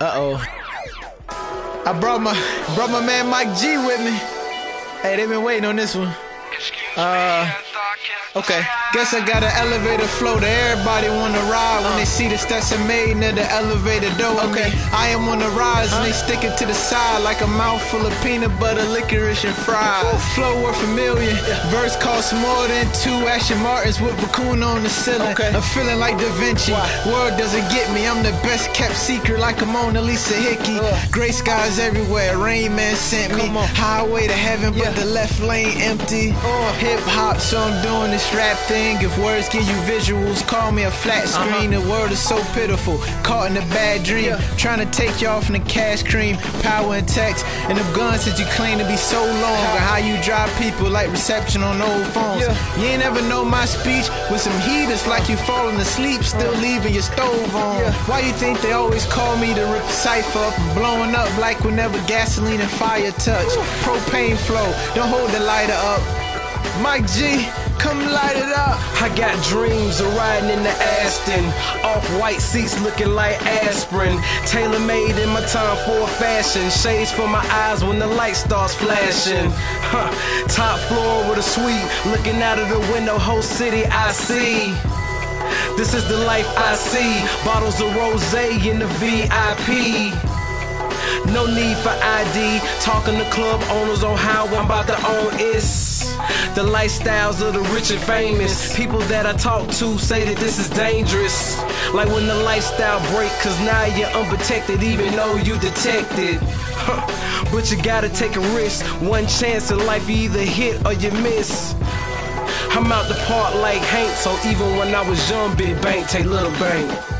Uh oh. I brought my brought my man Mike G with me. Hey, they've been waiting on this one. Uh, okay. Guess I got an elevator flow that everybody wanna ride when they see the steps I made near the elevator door. Okay, I am on the rise and they stick it to the side like a mouthful of peanut butter, licorice, and fries. Flow worth a million. Verse costs more than two Aston Martins with raccoon on the ceiling. Okay. I'm feeling like Da Vinci. Word doesn't get me. I'm the best kept secret like a Mona Lisa Hickey. Gray skies everywhere. Rain Man sent me. Highway to heaven, but the left lane empty. Hip hop, so I'm doing this rap thing. If words give you visuals, call me a flat uh-huh. screen. The world is so pitiful. Caught in a bad dream. Yeah. Trying to take you off in the cash cream. Power and text. And the guns that you claim to be so long. Or how you drive people like reception on old phones. Yeah. You ain't ever know my speech with some heat. It's like you falling asleep, still uh-huh. leaving your stove on. Yeah. Why you think they always call me to rip cipher up and blowing up like whenever gasoline and fire touch? Propane flow, don't hold the lighter up. Mike G, come light it up. I got dreams of riding in the Aston. Off white seats looking like aspirin. Tailor made in my time for fashion. Shades for my eyes when the light starts flashing. Huh. Top floor with a suite. Looking out of the window, whole city I see. This is the life I see. Bottles of rose in the VIP. No need for ID. Talking to club owners on how I'm about to own is the lifestyles of the rich and famous. People that I talk to say that this is dangerous. Like when the lifestyle break, cause now you're unprotected, even though you detected. But you gotta take a risk. One chance in life, you either hit or you miss. I'm out the park like Hank, so even when I was young, Big Bank, take little bank.